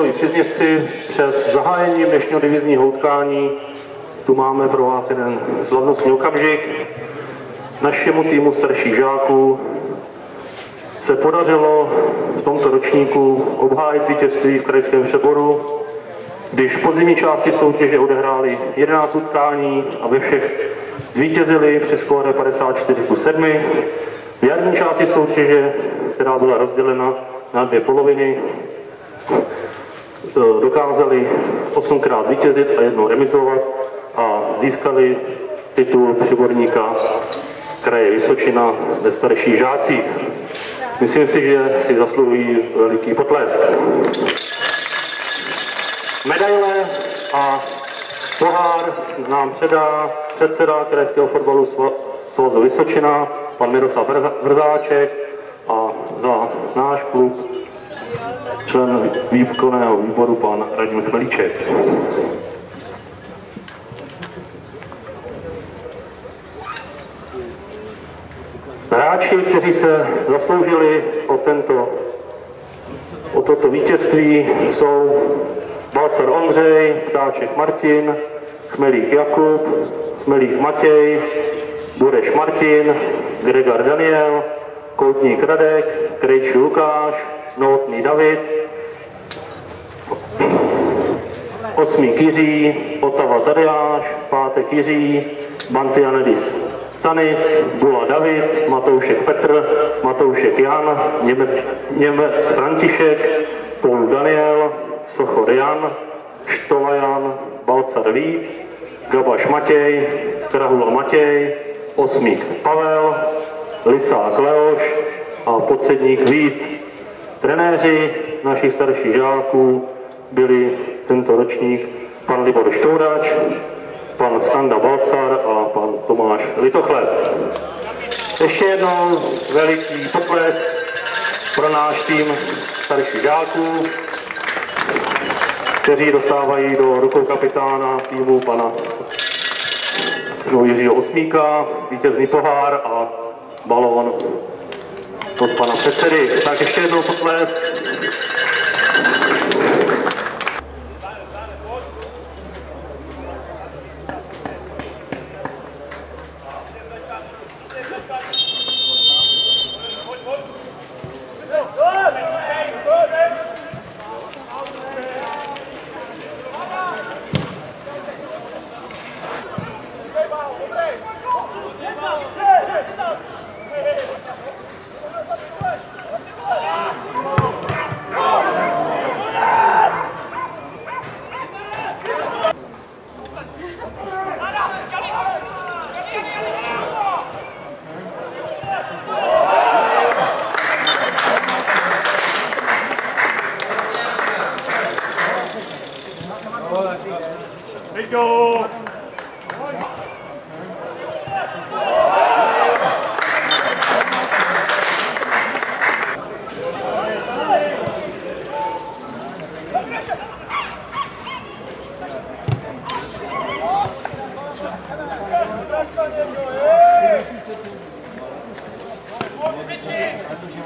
fotbaloví příznivci, před zahájením dnešního divizního utkání tu máme pro vás jeden slavnostní okamžik. Našemu týmu starších žáků se podařilo v tomto ročníku obhájit vítězství v krajském přeboru, když v podzimní části soutěže odehráli 11 utkání a ve všech zvítězili při skóre 54 plus 7. V jarní části soutěže, která byla rozdělena na dvě poloviny, dokázali osmkrát zvítězit a jednou remizovat a získali titul přiborníka kraje Vysočina ve starších žácích. Myslím si, že si zasluhují veliký potlesk. Medaile a pohár nám předá předseda krajského fotbalu Svazu Vysočina, pan Miroslav Vrzáček a za náš klub člen výkonného výboru pan Radim Chmelíček. Hráči, kteří se zasloužili o, tento, o toto vítězství, jsou Balcar Ondřej, Ptáček Martin, Chmelík Jakub, Chmelík Matěj, Bureš Martin, Gregar Daniel, Koutník Radek, Krejčí Lukáš, Novotný David, Osmík Jiří, Otava Tadeáš, Pátek Jiří, Bantianedis Tanis, Bula David, Matoušek Petr, Matoušek Jan, Němec, Němec František, Paul Daniel, Sochor Jan, Štola Jan, Balcar Vít, Gabaš Matěj, Krahula Matěj, Osmík Pavel, Lisák Leoš a Podsedník Vít. Trenéři našich starších žáků byli tento ročník pan Libor Štourač, pan Standa Balcar a pan Tomáš Litochleb. Ještě jednou veliký potlesk pro náš tým starších žáků, kteří dostávají do rukou kapitána týmu pana Jiřího Osmíka, vítězný pohár a balón od pana předsedy. Tak ještě jednou potlesk.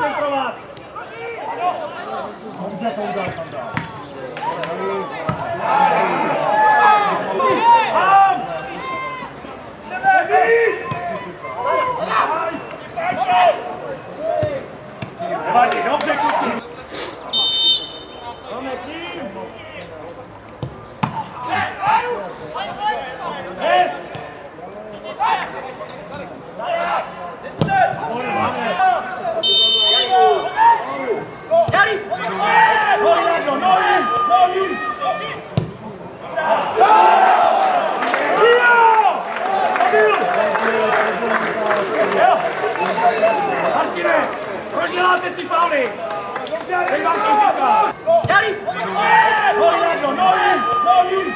아, ti faule! Ei manca fica! Yari! No Leandro, no in! No in!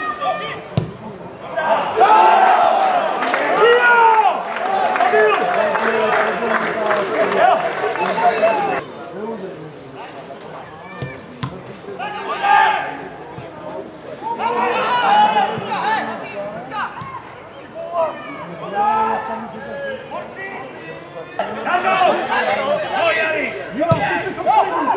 Let's go! Hey!